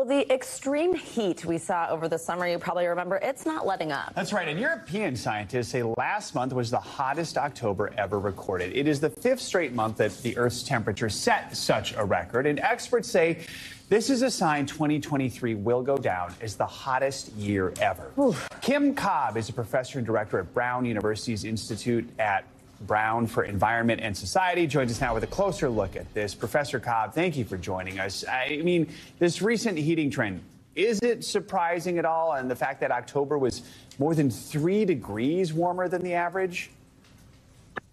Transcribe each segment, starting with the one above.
Well, the extreme heat we saw over the summer, you probably remember, it's not letting up. That's right. And European scientists say last month was the hottest October ever recorded. It is the fifth straight month that the Earth's temperature set such a record. And experts say this is a sign 2023 will go down as the hottest year ever. Oof. Kim Cobb is a professor and director at Brown University's Institute at Brown for Environment and Society joins us now with a closer look at this. Professor Cobb, thank you for joining us. I mean, this recent heating trend, is it surprising at all? And the fact that October was more than three degrees warmer than the average?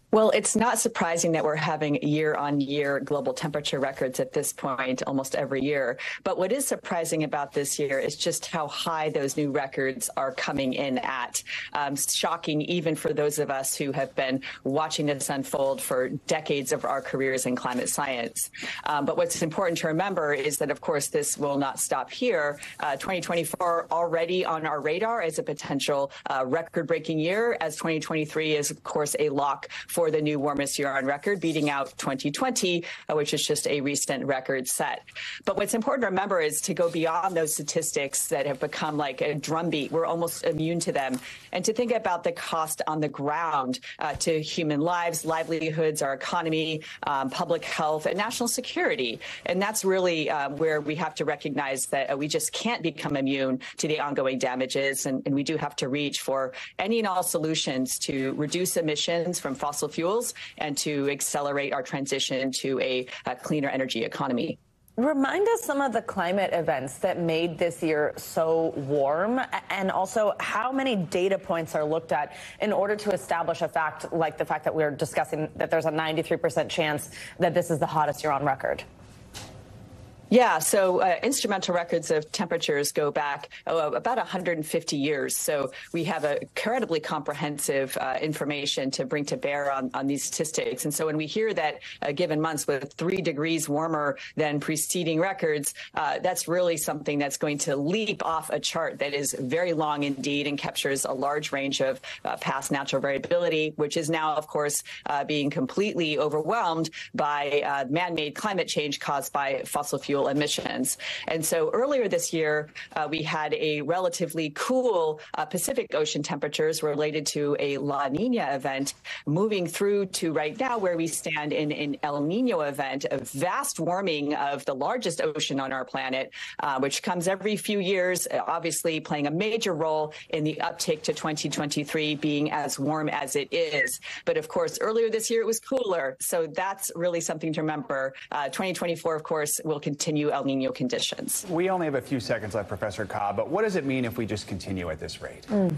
Well, it's not surprising that we're having year on year global temperature records at this point almost every year. But what is surprising about this year is just how high those new records are coming in at. Um, shocking even for those of us who have been watching this unfold for decades of our careers in climate science. Um, but what's important to remember is that, of course, this will not stop here. Uh, 2024 already on our radar as a potential uh, record breaking year, as 2023 is, of course, a lock for the new warmest year on record, beating out 2020, uh, which is just a recent record set. But what's important to remember is to go beyond those statistics that have become like a drumbeat. We're almost immune to them. And to think about the cost on the ground uh, to human lives, livelihoods, our economy, um, public health, and national security. And that's really uh, where we have to recognize that uh, we just can't become immune to the ongoing damages. And, and we do have to reach for any and all solutions to reduce emissions from fossil fossil fuels and to accelerate our transition to a, a cleaner energy economy. Remind us some of the climate events that made this year so warm, and also how many data points are looked at in order to establish a fact like the fact that we're discussing that there's a 93% chance that this is the hottest year on record. Yeah, so uh, instrumental records of temperatures go back oh, about 150 years. So we have a incredibly comprehensive uh, information to bring to bear on, on these statistics. And so when we hear that uh, given months with three degrees warmer than preceding records, uh, that's really something that's going to leap off a chart that is very long indeed and captures a large range of uh, past natural variability, which is now, of course, uh, being completely overwhelmed by man-made climate change caused by fossil fuel fuel emissions. And so earlier this year, uh, we had a relatively cool uh, Pacific Ocean temperatures related to a La Nina event moving through to right now where we stand in an El Nino event, a vast warming of the largest ocean on our planet, uh, which comes every few years, obviously playing a major role in the uptick to 2023 being as warm as it is. But of course, earlier this year it was cooler. So that's really something to remember. Uh, 2024, of course, will continue continue El Nino conditions. We only have a few seconds left, Professor Cobb, but what does it mean if we just continue at this rate? Mm.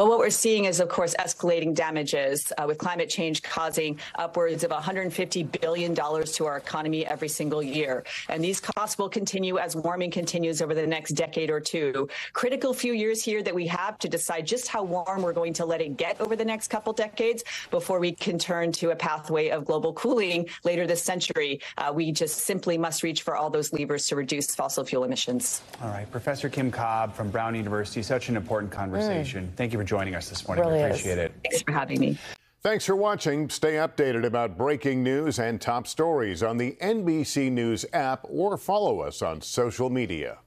Well, what we're seeing is, of course, escalating damages uh, with climate change causing upwards of $150 billion to our economy every single year. And these costs will continue as warming continues over the next decade or two. Critical few years here that we have to decide just how warm we're going to let it get over the next couple decades before we can turn to a pathway of global cooling later this century. Uh, we just simply must reach for all those levers to reduce fossil fuel emissions. All right. Professor Kim Cobb from Brown University, such an important conversation. Mm. Thank you for joining us this morning. Really appreciate is. it. Thanks for having me. Thanks for watching. Stay updated about breaking news and top stories on the NBC News app or follow us on social media.